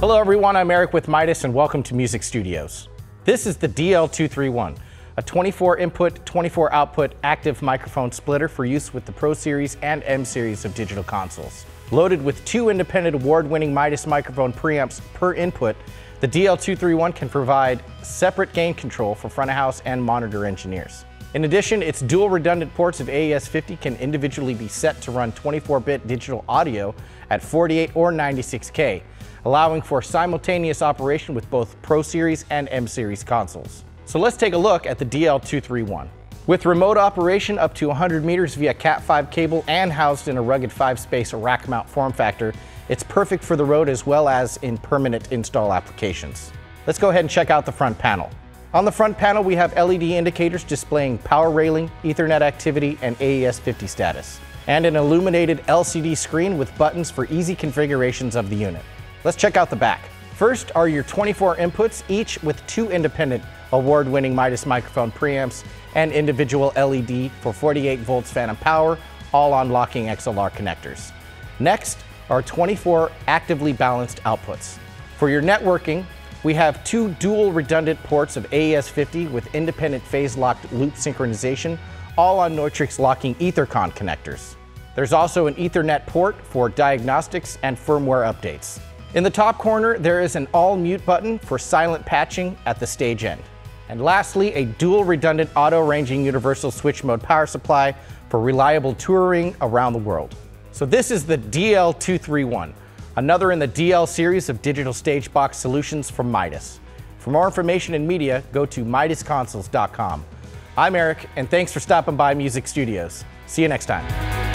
Hello everyone, I'm Eric with Midas and welcome to Music Studios. This is the DL231, a 24 input, 24 output active microphone splitter for use with the Pro Series and M Series of digital consoles. Loaded with two independent award-winning Midas microphone preamps per input, the DL231 can provide separate gain control for front of house and monitor engineers. In addition, its dual redundant ports of AES-50 can individually be set to run 24-bit digital audio at 48 or 96K, allowing for simultaneous operation with both Pro Series and M Series consoles. So let's take a look at the DL231. With remote operation up to 100 meters via Cat5 cable and housed in a rugged 5-space rack mount form factor, it's perfect for the road as well as in permanent install applications. Let's go ahead and check out the front panel. On the front panel, we have LED indicators displaying power railing, Ethernet activity, and AES-50 status, and an illuminated LCD screen with buttons for easy configurations of the unit. Let's check out the back. First are your 24 inputs, each with two independent award-winning Midas microphone preamps and individual LED for 48 volts phantom power, all on locking XLR connectors. Next are 24 actively balanced outputs. For your networking, we have two dual redundant ports of AES-50 with independent phase-locked loop synchronization, all on Neutrik locking EtherCon connectors. There's also an Ethernet port for diagnostics and firmware updates. In the top corner, there is an all mute button for silent patching at the stage end. And lastly, a dual redundant auto ranging universal switch mode power supply for reliable touring around the world. So this is the DL231, another in the DL series of digital stage box solutions from Midas. For more information and media, go to MidasConsoles.com. I'm Eric, and thanks for stopping by Music Studios. See you next time.